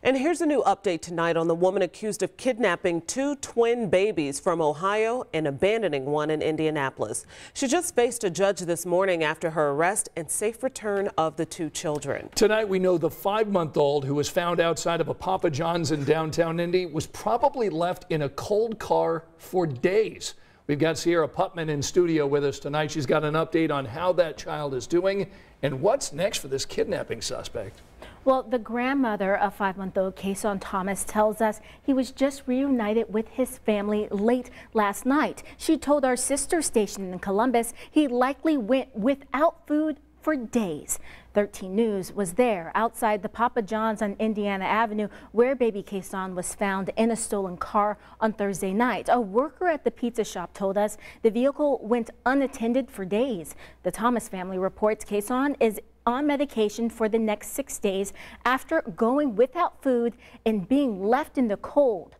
And here's a new update tonight on the woman accused of kidnapping two twin babies from Ohio and abandoning one in Indianapolis. She just faced a judge this morning after her arrest and safe return of the two children. Tonight, we know the five month old who was found outside of a Papa John's in downtown Indy was probably left in a cold car for days. We've got Sierra Putman in studio with us tonight. She's got an update on how that child is doing and what's next for this kidnapping suspect. Well, the grandmother of five-month-old Kason Thomas tells us he was just reunited with his family late last night. She told our sister station in Columbus he likely went without food for days. 13 News was there outside the Papa John's on Indiana Avenue where baby Kason was found in a stolen car on Thursday night. A worker at the pizza shop told us the vehicle went unattended for days. The Thomas family reports Kason is on medication for the next six days after going without food and being left in the cold.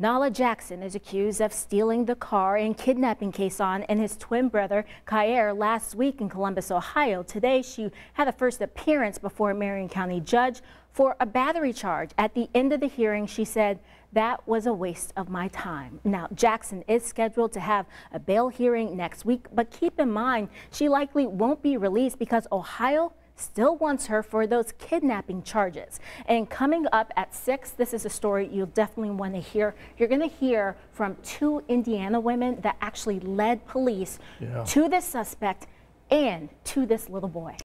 Nalah Jackson is accused of stealing the car and kidnapping Kason and his twin brother Ky'Air last week in Columbus, Ohio. Today, she had a first appearance before a Marion County judge for a battery charge. At the end of the hearing, she said, that was a waste of my time. Now, Jackson is scheduled to have a bail hearing next week, but keep in mind, she likely won't be released because Ohio still wants her for those kidnapping charges. And coming up at 6, this is a story you'll definitely want to hear. You're going to hear from two Indiana women that actually led police yeah. to this suspect and to this little boy.